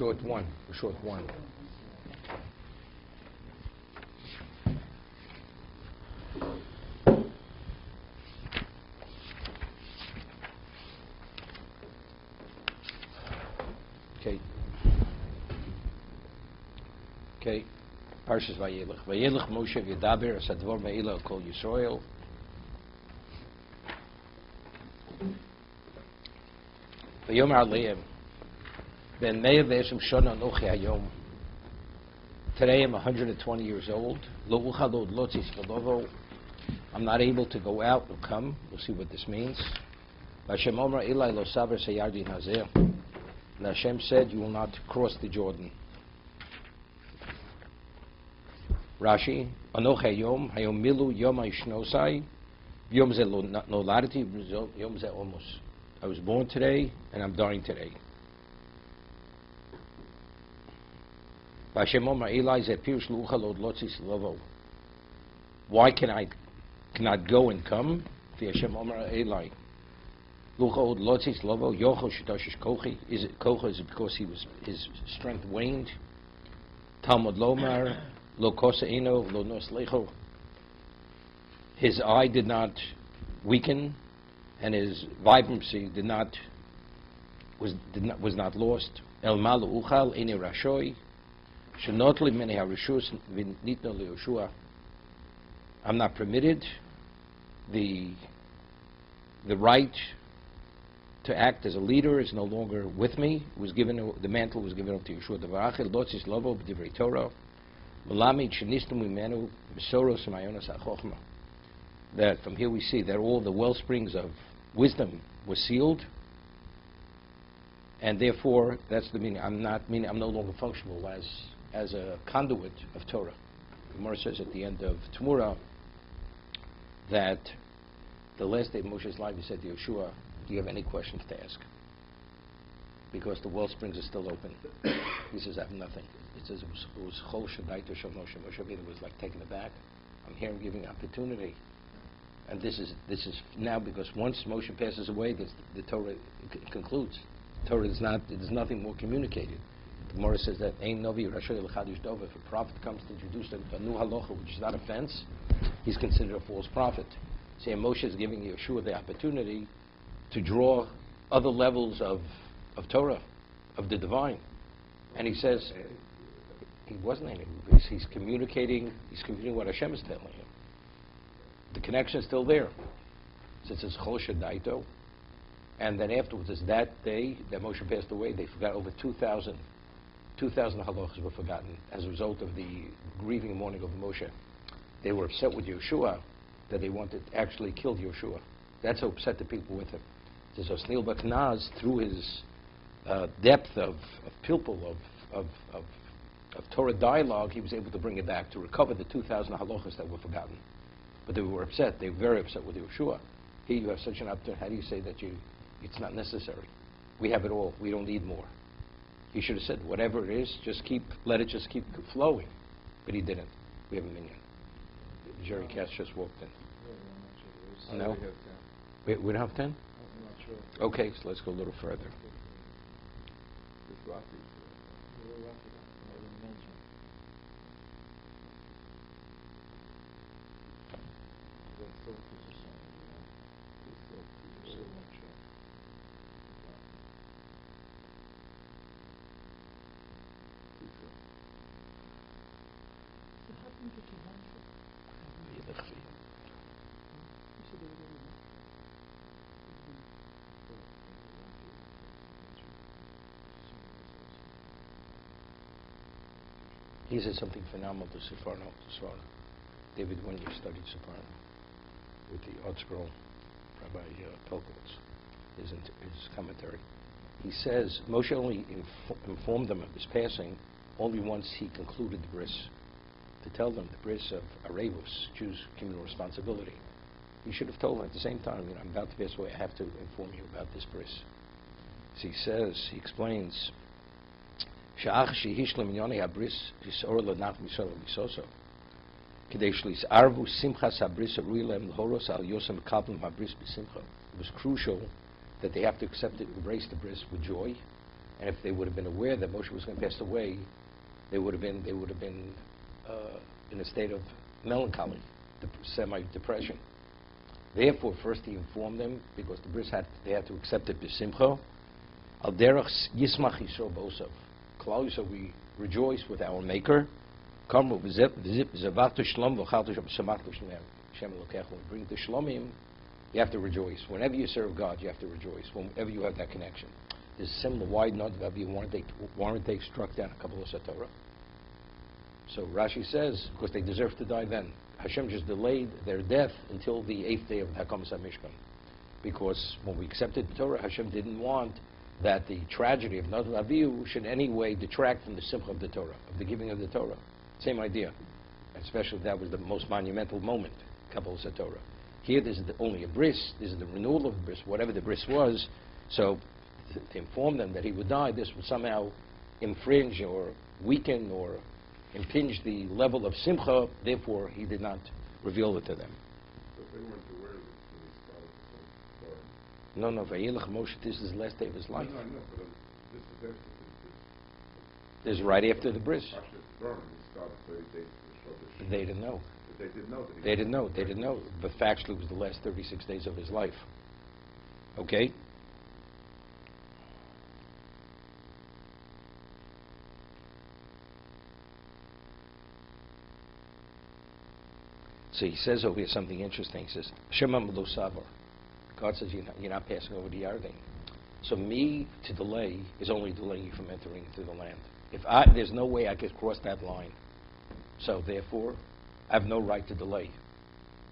short one, short one. Okay. Okay. Parshas Vayelech. Vayelech Moshe v'yadaber es me'ila kol Yisrael. V'yomer aleim. Today I'm 120 years old. I'm not able to go out or come. We'll see what this means. Nazeh. And Hashem said, You will not cross the Jordan. Rashi, hayom, milu yom ha'ishnosai, yom ze noladati, yom ze omos. I was born today, and I'm dying today. Vashem Omer Eli ze pirush lucha lo lotzis lovo. Why can I cannot go and come? Vashem Omer Eli. Lucha od lotzis lovo yocho shitoshish kochi. Is it kocha? Is it because he was his strength waned? Talmud lomar lo kosa eno lo. His eye did not weaken, and his vibrancy did not was did not was not lost. El malu uchal ene rashoi. Shenot li mene harishus v'nitno leyoshua. I'm not permitted the the right to act as a leader is no longer with me. It was given the mantle was given up to Yeshua Devarachel. Lotzis lovo b'divrei Torah. Malami shenistum imenu besoros mayonas achochma. That from here we see that all the well springs of wisdom were sealed, and therefore that's the meaning. I'm not meaning I'm no longer functional as as a conduit of Torah. Gemara says at the end of Tamura that the last day of Moshe's life he said to Yeshua, do you have any questions to ask? Because the well springs are still open. he says, I have nothing. It says it was Chol Shadaito Shel Moshe. Moshe was like taken aback. I'm here, I'm giving opportunity. And this is this is now because once Moshe passes away, the Torah concludes. Torah is not there's nothing more communicated. The Gemara says that Ein Novi Rashoy L'Chadish Dova. If a prophet comes to introduce a, new halacha, which is not a fence, he's considered a false prophet. See, Moshe is giving Yeshua the opportunity to draw other levels of, of Torah, of the divine. And he says, he wasn't angry. He's, he's communicating, he's communicating what Hashem is telling him. The connection is still there. Since it's Chol Daito, and then afterwards, that day that Moshe passed away, they forgot over 2,000 2,000 halachas were forgotten as a result of the grieving mourning of Moshe. They were upset with Yeshua that they wanted actually kill Yeshua. That's how upset the people with him. So Snil Baknaz, through his uh, depth of, of of, of, of, of Torah dialogue, he was able to bring it back to recover the 2,000 halachas that were forgotten. But they were upset. They were very upset with Yeshua. Here you have such an opportunity. How do you say that you, it's not necessary? We have it all. We don't need more. He should have said, whatever it is, just keep, let it just keep flowing. But he didn't. We have a minyan. Jerry Katz just walked in. No? We, we don't have 10? I'm not sure. Okay, so let's go a little further. It's Rafi. Well, Rafi, I didn't mention. The third position, you know, the third position, I'm not sure. He said something phenomenal to to Sforno. David, when studied Sforno with the Art Scroll, Rabbi uh, Pelcovitz, his, his commentary, he says Moshe only inf- informed them of his passing only once he concluded the bris, to tell them the bris of Arevus, Jews' communal responsibility. He should have told them at the same time, you know, I'm about to pass away, I have to inform you about this bris. So he says, he explains, שאח שהשלים עניוני הבריס יסעור לנח מיסור ומיסוסו. כדי שליסערבו שמחס הבריס הראוי להם להורוס על יוסם מקבלם הבריס בשמחה. It was crucial that they have to accept it, embrace the bris with joy. And if they would have been aware that Moshe was going to pass away, they would have been, they would have been uh, uh, in a state of melancholy, dep- semi-depression. Therefore, first he informed them, because the Bris had, they had to accept it b'simcha, al derech yismach yisrael b'osav. Klal Yisrael, we rejoice with our Maker. V'zip zavatu shlom v'chaltu shamach l'shlem. Shem Elokecha. When bring the shlomim, you have to rejoice. Whenever you serve God, you have to rejoice. Whenever you have that connection. There's similar. Why not? Why Weren't they, weren't they struck down a couple of Satorah? So Rashi says, because they deserve to die then. Hashem just delayed their death until the eighth day of Hakamas HaMishkan. Because when we accepted the Torah, Hashem didn't want that the tragedy of Nadav Avihu should in any way detract from the simcha of the Torah, of the giving of the Torah. Same idea. Especially if that was the most monumental moment, Kabbalah Torah. Here, this is the, only a bris. This is the renewal of the bris, whatever the bris was. So, to inform them that he would die, this would somehow infringe or weaken or impinge the level of simcha. Therefore, he did not reveal it to them. But they weren't aware of it when they started the whole story. No, no, Vayelech Moshe, this is the last day of his life. No, no, but um, this is after This is right after the bris. the, Pasha Dvarim, he started thirty days before the They didn't know. They didn't know. They didn't know. They didn't know. But factually, it was the last 36 days of his life. Okay? So he says over here something interesting. He says, Shema lo. God says you're not, you're not passing over the Yarden. So me to delay is only delaying you from entering into the land. If I, there's no way I could cross that line. So therefore, I have no right to delay.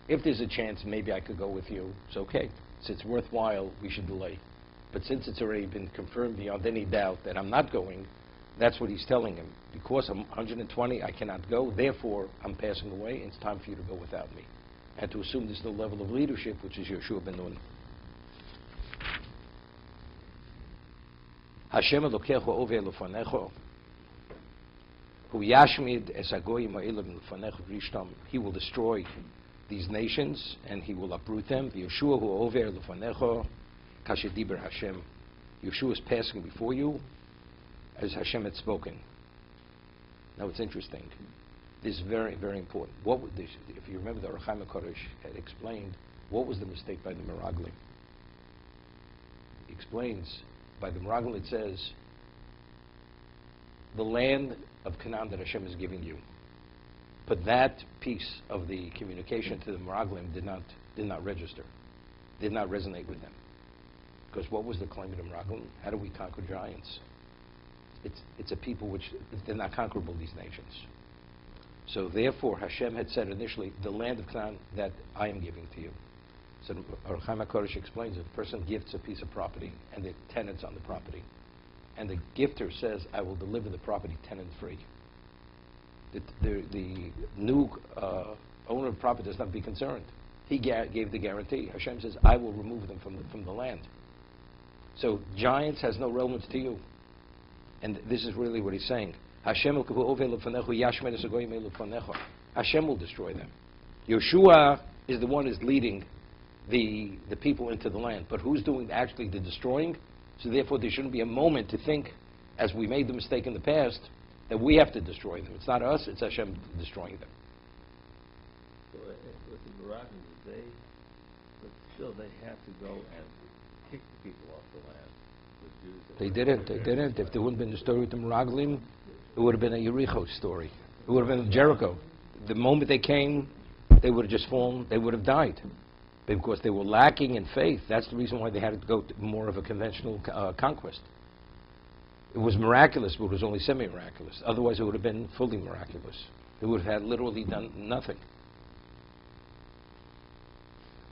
If there's a chance, maybe I could go with you. It's okay. Since it's worthwhile, we should delay. But since it's already been confirmed beyond any doubt that I'm not going, that's what he's telling him. Because I'm 120, I cannot go. Therefore, I'm passing away, and it's time for you to go without me. And to assume this is the level of leadership, which is Yeshua ben Nun. Hashem Elokecho ove lefanecho, hu yashmid es hagoyim ha'ilim lefanecho v'rishtam. He will destroy these nations, and he will uproot them. Yeshua hu over lefanecho, kashediber Hashem. Yeshua is passing before you, as Hashem had spoken. Now it's interesting. This is very, very important. What would this, if you remember, the Ohr HaChaim Kodesh had explained what was the mistake by the Meraglim. He explains by the Meraglim it says, the land of Canaan that Hashem is giving you. But that piece of the communication to the Meraglim did not, did not register, did not resonate with them. Because what was the claim of the Meraglim? How do we conquer giants? It's, it's a people which, they're not conquerable, these nations. So therefore, Hashem had said initially, the land of Canaan that I am giving to you. So Ohr HaChaim HaKodesh explains that a person gifts a piece of property and the tenants on the property. And the gifter says, I will deliver the property tenant-free. The, the, the new uh, owner of property does not be concerned. He ga- gave the guarantee. Hashem says, I will remove them from the, from the land. So giants has no relevance to you. And this is really what he's saying. Hashem will destroy them. Yeshua is the one who's leading the, the people into the land. But who's doing actually the destroying? So therefore, there shouldn't be a moment to think, as we made the mistake in the past, that we have to destroy them. It's not us, it's Hashem destroying them. So with the Marathons, they, but still they have to go and kick the people off the land. They didn't, they didn't. If there wouldn't been the story with the Meraglim, it would have been a Jericho story. It would have been Jericho. The moment they came, they would have just fallen, they would have died. Because they were lacking in faith. That's the reason why they had to go to more of a conventional uh, conquest. It was miraculous, but it was only semi-miraculous. Otherwise, it would have been fully miraculous. They would have had literally done nothing.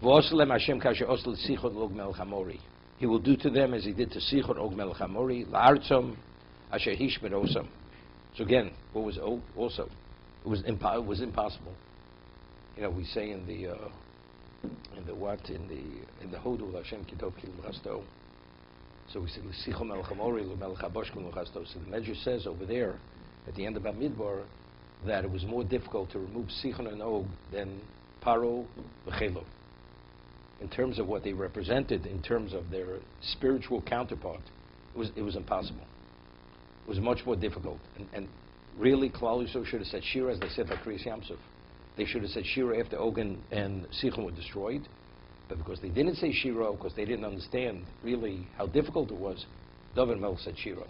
Hashem sichot log Hamori. He will do to them as he did to Sichot og melech Hamori, la'artzom asher hishmer osam. So again, what was o- also? It was, impo- it was impossible. You know, we say in the, uh, in the what, in the, in the Hodu, Hashem kitov kil chasto. So we said, L'sicho melech Hamori, l'melech haboshkum l'chasto. So the Medrash says over there, at the end of Bamidbar, that it was more difficult to remove Sichon and Og than Paro v'chelo in terms of what they represented, in terms of their spiritual counterpart, it was, it was impossible. It was much more difficult. And, and really, Klal should have said Shira, as they said by Kriyas Yamsuf. They should have said Shira after Ogun and Sichon were destroyed. But because they didn't say Shira, because they didn't understand really how difficult it was, David Melech said Shira.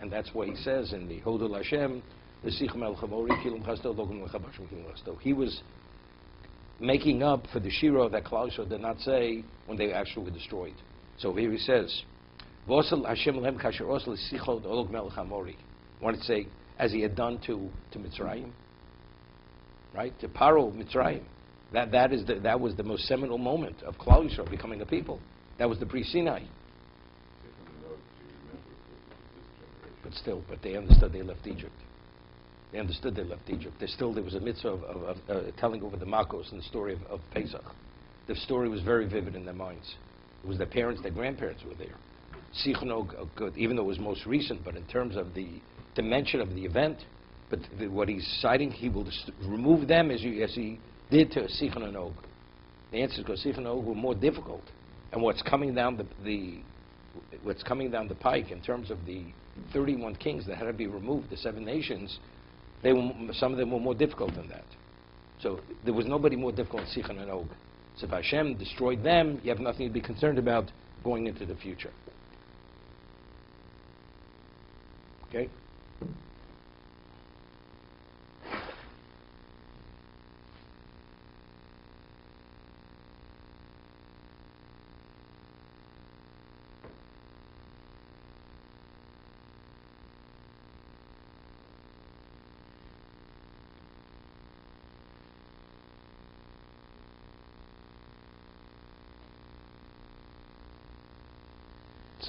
And that's why he says in the Hodul Hashem. He was making up for the Shira that Klal Yisrael did not say when they actually were destroyed. So here he says, Vosel Hashem Lem Kasher Osel. Wanted to say, as he had done to, to Mitzrayim, right? To Paro Mitzrayim. That, that, is the, that was the most seminal moment of Klal Yisrael becoming a people. That was the pre-Sinai. But still, but they understood they left Egypt. They understood they left Egypt. There still, there was a mitzvah of, of, of uh, telling over the Makos and the story of, of Pesach. The story was very vivid in their minds. It was their parents, their grandparents were there. Good, even though it was most recent, but in terms of the dimension of the event, but the, what he's citing, he will remove them as, you, as he did to Sichon and Og. The answer is because were more difficult. And what's coming down the, the what's coming down the pike in terms of the 31 kings that had to be removed, the seven nations, they were, some of them were more difficult than that. So there was nobody more difficult than Sichon and Og. So if Hashem destroyed them, you have nothing to be concerned about going into the future. Okay?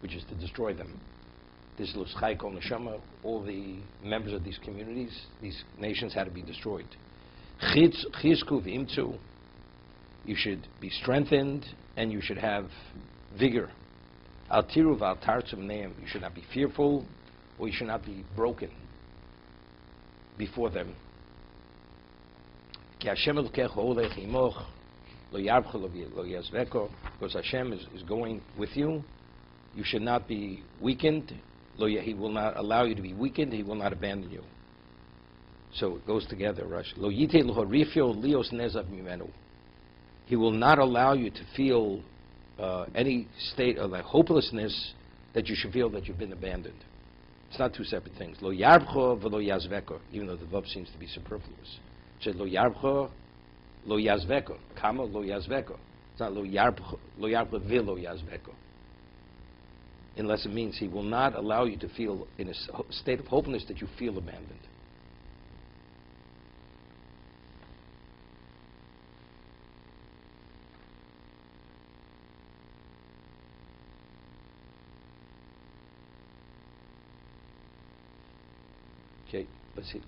which is to destroy them. This Luschai Kol Neshama, all the members of these communities, these nations had to be destroyed. Chizku you should be strengthened and you should have vigor. Al tiru v'al tartzum neim, you should not be fearful or you should not be broken before them. Because Hashem is, is going with you. You should not be weakened. Lo ya- He will not allow you to be weakened. He will not abandon you. So it goes together, Rush. Lo. He will not allow you to feel uh, any state of like hopelessness that you should feel that you've been abandoned. It's not two separate things. Lo yarbcho v'lo yazveko, even though the vav seems to be superfluous. It said lo yarbcho, lo yazveko. Kama lo yazveko. It's not lo yarbcho, lo yarbcho v'lo yazveko. Unless it means he will not allow you to feel in a state of hopelessness that you feel abandoned. Okay, let's see.